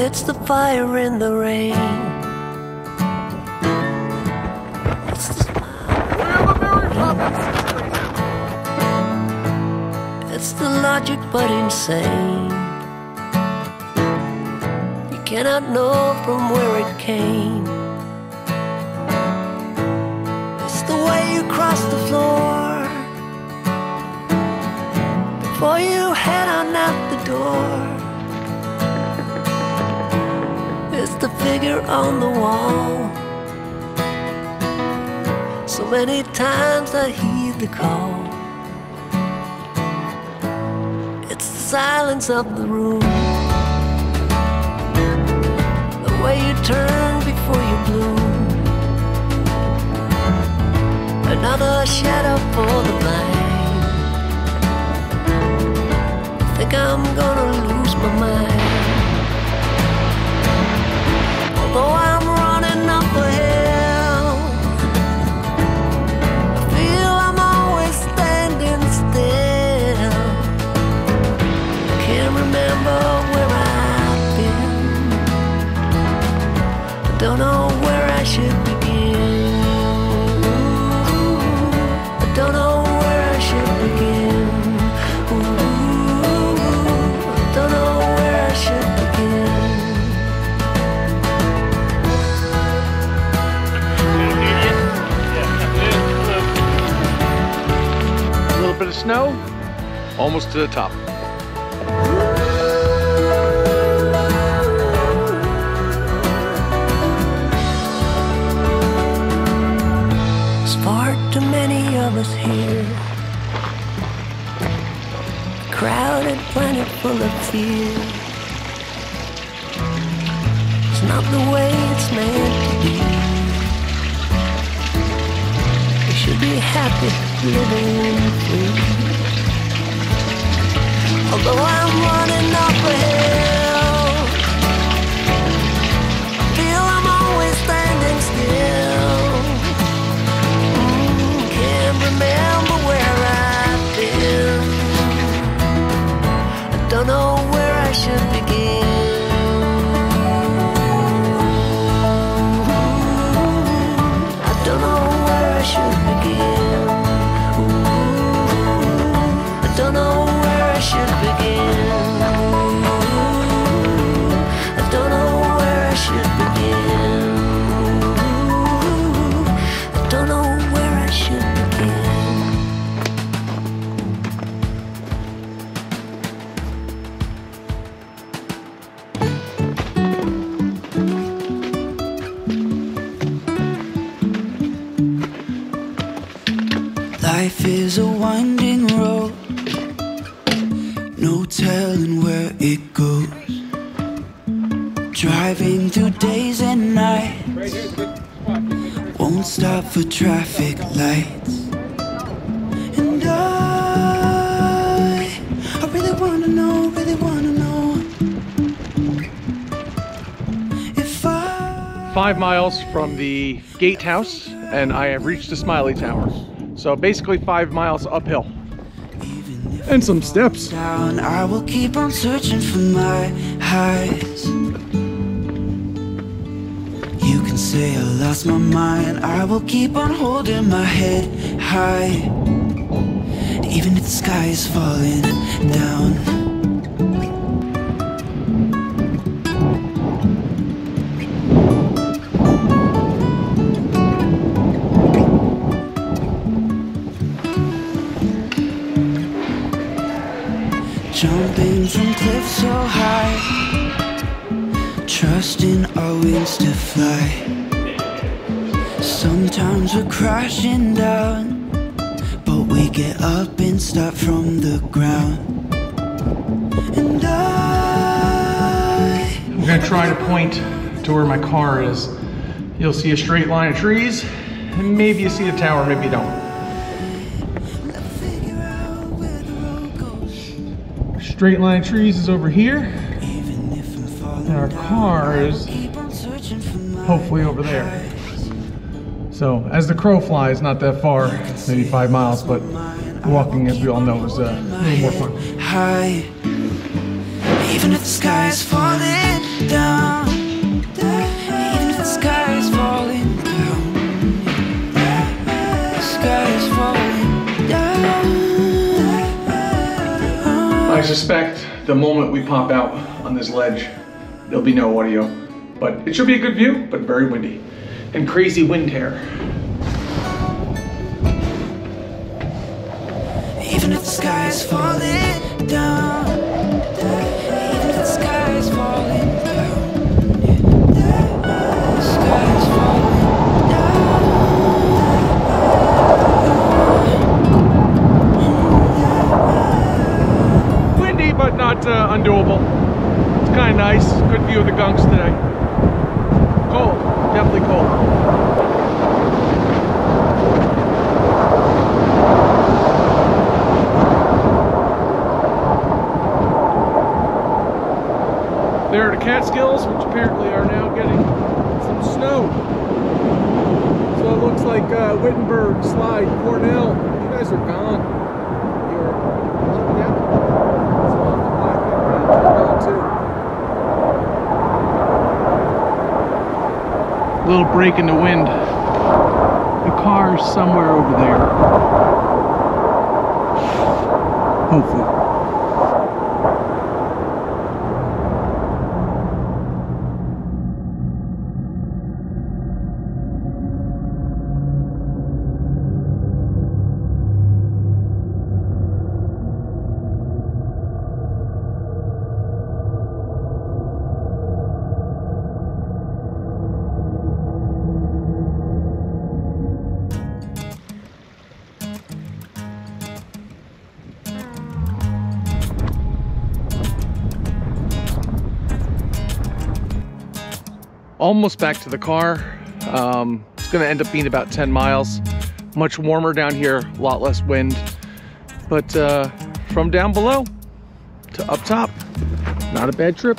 It's the fire in the rain. It's the logic but insane. You cannot know from where it came. Figure on the wall. So many times I heed the call. It's the silence of the room. The way you turn before you bloom. Another shadow for the blind. Think I'm gonna almost to the top. There's far too many of us here. Crowded planet full of fear. It's not the way it's meant to be. We should be happy living free. Don't know is a winding road, no telling where it goes. Driving through days and nights, won't stop for traffic lights. And I, I really wanna know, really wanna know if I. Five miles from the gatehouse, and I have reached the Smiley Tower. So basically five miles uphill. And some steps. down, I will keep on searching for my highs. You can say I lost my mind, I will keep on holding my head high. Even if the sky is falling down. Jumping from cliffs so high, trusting our wings to fly. Sometimes we're crashing down, but we get up and start from the ground. And I, I'm gonna try to point to where my car is. You'll see a straight line of trees, and maybe you see the tower, maybe you don't. Straight line trees is over here, and our car is hopefully over there. So as the crow flies, not that far, maybe five miles, but walking, as we all know, is uh, a little more fun. high. Even if the sky is falling down. Sky. Suspect the moment we pop out on this ledge, there'll be no audio. But it should be a good view, but very windy. And crazy wind hair. Even if the sky is falling down. Undoable. It's kind of nice. Good view of the gunks today. Cold, definitely cold. There are the Catskills, which apparently are now getting some snow. So it looks like uh, Wittenberg, Slide, Cornell, you guys are gone. You're, yeah. So off the Blackhead Range, you're gone too. Little break in the wind. The car's somewhere over there. Hopefully. Almost back to the car. Um, it's gonna end up being about 10 miles. Much warmer down here, a lot less wind. But uh, from down below to up top, not a bad trip.